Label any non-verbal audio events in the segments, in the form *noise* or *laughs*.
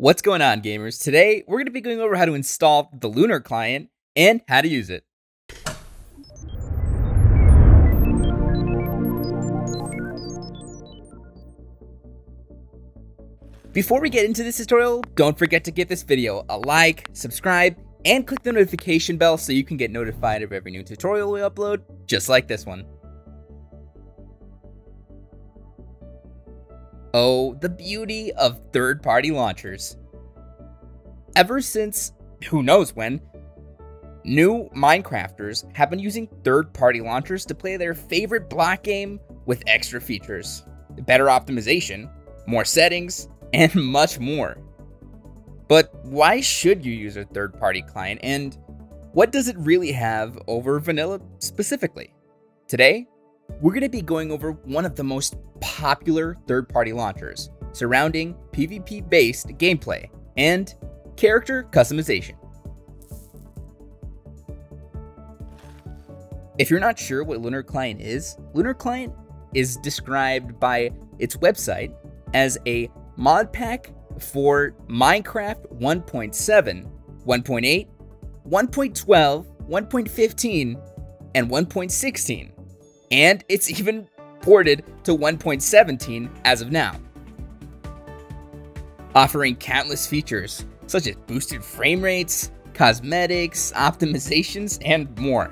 What's going on, gamers? Today, we're going to be going over how to install the Lunar client and how to use it. Before we get into this tutorial, don't forget to give this video a like, subscribe, and click the notification bell so you can get notified of every new tutorial we upload, just like this one. Oh, the beauty of third party launchers. Ever since who knows when, new Minecrafters have been using third party launchers to play their favorite block game with extra features, better optimization, more settings, *laughs* and much more. But why should you use a third party client and what does it really have over vanilla specifically? Today, we're going to be going over one of the most popular third party launchers surrounding PvP based gameplay and character customization. If you're not sure what Lunar Client is, Lunar Client is described by its website as a mod pack for Minecraft 1.7, 1.8, 1.12, 1.15, and 1.16 and it's even ported to 1.17 as of now. Offering countless features such as boosted frame rates, cosmetics, optimizations, and more.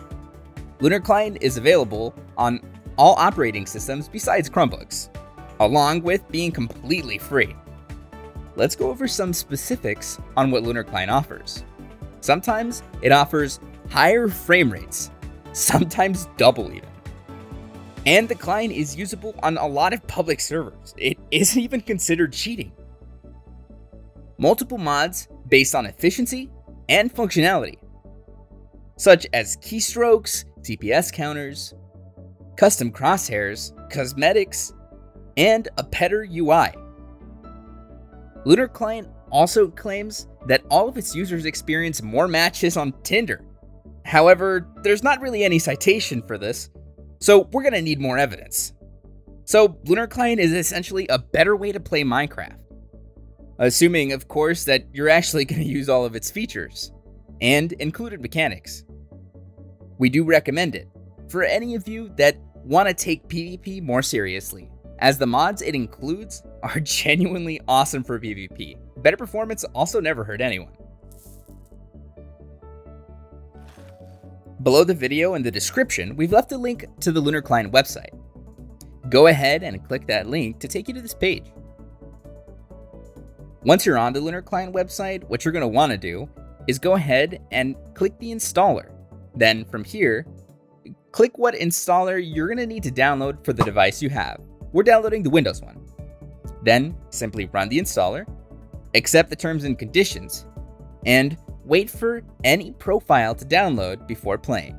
Lunar Client is available on all operating systems besides Chromebooks, along with being completely free. Let's go over some specifics on what Lunar Client offers. Sometimes it offers higher frame rates, sometimes double even. And the client is usable on a lot of public servers. It isn't even considered cheating. Multiple mods based on efficiency and functionality, such as keystrokes, CPS counters, custom crosshairs, cosmetics, and a better UI. Lunar Client also claims that all of its users experience more matches on Tinder. However, there's not really any citation for this, so we're going to need more evidence. So Lunar Client is essentially a better way to play Minecraft. Assuming, of course, that you're actually *laughs* going to use all of its features and included mechanics. We do recommend it for any of you that want to take PvP more seriously, as the mods it includes are *laughs* genuinely awesome for PvP. Better performance also never hurt anyone. Below the video in the description, we've left a link to the Lunar Client website. Go ahead and click that link to take you to this page. Once you're on the Lunar Client website, what you're going to want to do is go ahead and click the installer. Then from here, click what installer you're going to need to download for the device you have. We're downloading the Windows one. Then simply run the installer, accept the terms and conditions, and wait for any profile to download before playing.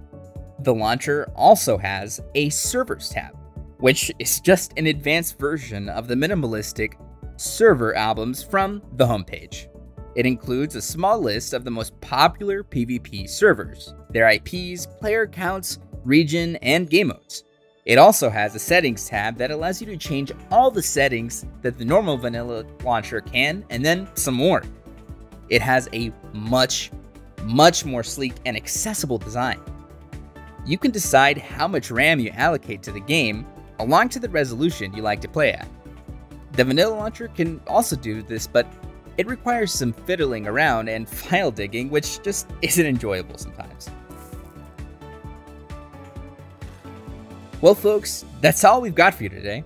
The launcher also has a servers tab, which is just an advanced version of the minimalistic server albums from the homepage. It includes a small list of the most popular PvP servers, their IPs, player counts, region, and game modes. It also has a settings tab that allows you to change all the settings that the normal vanilla launcher can, and then some more. It has a much, much more sleek and accessible design. You can decide how much RAM you allocate to the game along to the resolution you like to play at. The vanilla launcher can also do this, but it requires some fiddling around and *laughs* file digging, which just isn't enjoyable sometimes. Well, folks, that's all we've got for you today.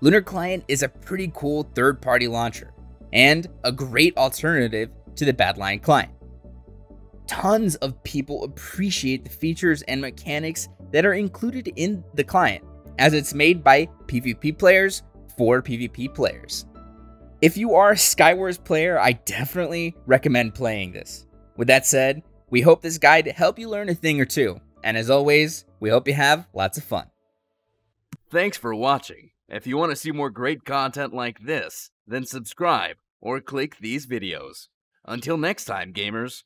Lunar Client is a pretty cool third party launcher and a great alternative to the Badlion client. Tons of people appreciate the features and mechanics that are included in the client, as it's made by PvP players for PvP players. If you are a Skywars player, I definitely recommend playing this. With that said, we hope this guide helped you learn a thing or two, and as always, we hope you have lots of fun. Thanks for watching. If you want to see more great content like this, then subscribe or click these videos. Until next time, gamers.